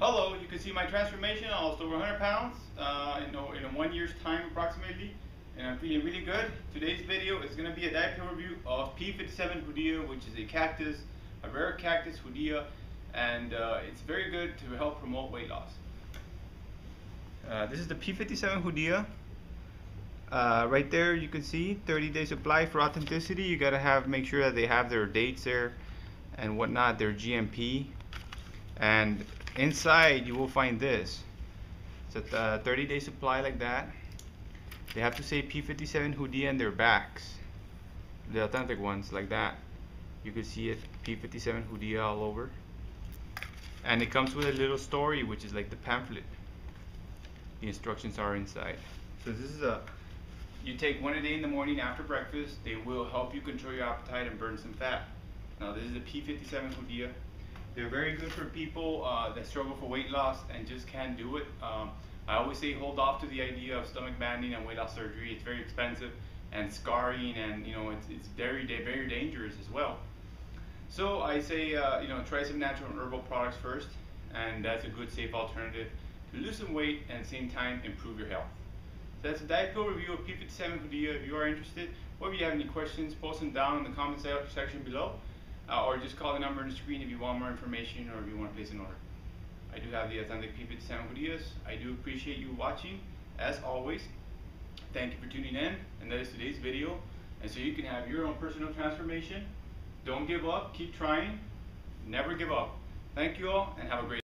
Hello, you can see my transformation. I lost over 100 pounds uh, in, in one year's time approximately, and I'm feeling really good. Today's video is going to be a diet pill review of P57 Hoodia, which is a cactus, a rare cactus Hoodia, and uh, it's very good to help promote weight loss. Uh, this is the P57 Hoodia. Uh, right there you can see 30 day supply for authenticity you gotta have make sure that they have their dates there and whatnot their GMP and inside you will find this. It's a uh, 30 day supply like that. They have to say P57 Hoodia in their backs. The authentic ones like that. You can see it P57 Hoodia all over. And it comes with a little story which is like the pamphlet. The instructions are inside. So this is a you take one a day in the morning after breakfast. They will help you control your appetite and burn some fat. Now this is the P57 Hoodia they're very good for people uh, that struggle for weight loss and just can't do it. Um, I always say hold off to the idea of stomach banding and weight loss surgery. It's very expensive and scarring and you know it's, it's very very dangerous as well. So I say uh, you know try some natural and herbal products first and that's a good safe alternative to lose some weight and at the same time improve your health. So that's a diet pill review of P57 Hoodia. If you are interested or if you have any questions post them down in the comment section below uh, or just call the number on the screen if you want more information or if you want to place an order. I do have the authentic P57 Hoodias. I do appreciate you watching, as always. Thank you for tuning in, and that is today's video. And so you can have your own personal transformation. Don't give up, keep trying, never give up. Thank you all, and have a great